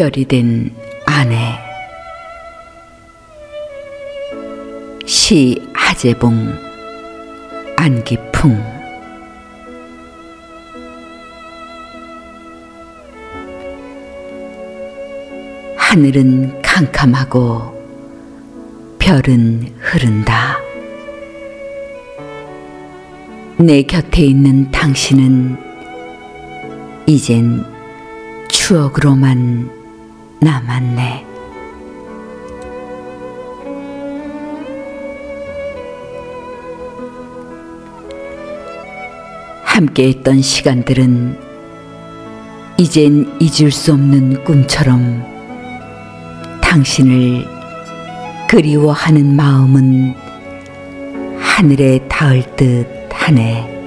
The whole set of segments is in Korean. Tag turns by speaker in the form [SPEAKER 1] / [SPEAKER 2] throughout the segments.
[SPEAKER 1] 별이 된 아내 시 하재봉 안기풍 하늘은 캄캄하고 별은 흐른다. 내 곁에 있는 당신은 이젠 추억으로만 남았네. 함께 했던 시간들은 이젠 잊을 수 없는 꿈처럼 당신을 그리워하는 마음은 하늘에 닿을 듯 하네.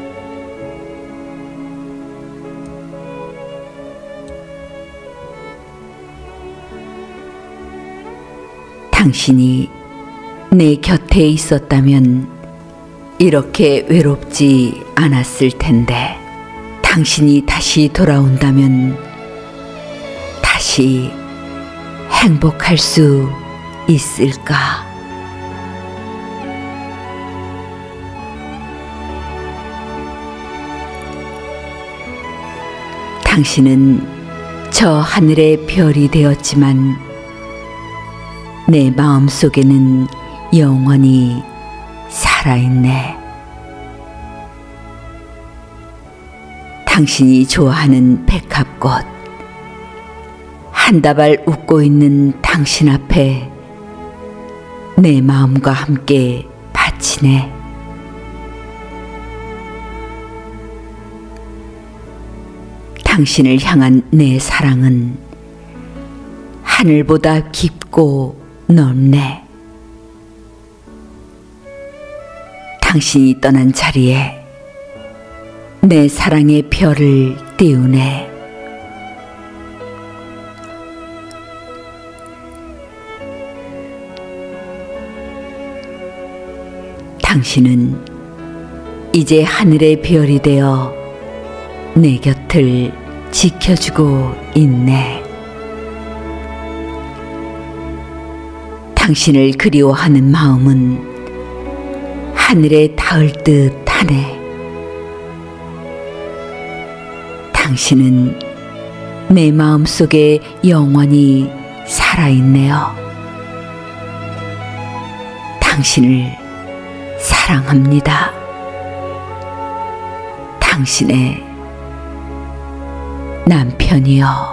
[SPEAKER 1] 당신이 내 곁에 있었다면 이렇게 외롭지 않았을 텐데 당신이 다시 돌아온다면 다시 행복할 수 있을까? 당신은 저 하늘의 별이 되었지만 내 마음 속에는 영원히 살아있네. 당신이 좋아하는 백합꽃, 한 다발 웃고 있는 당신 앞에 내 마음과 함께 바치네. 당신을 향한 내 사랑은 하늘보다 깊고 넓네. 당신이 떠난 자리에 내 사랑의 별을 띄우네. 당신은 이제 하늘의 별이 되어 내 곁을 지켜주고 있네. 당신을 그리워하는 마음은 하늘에 닿을 듯 하네. 당신은 내 마음 속에 영원히 살아있네요. 당신을 사랑합니다. 당신의 남편이요.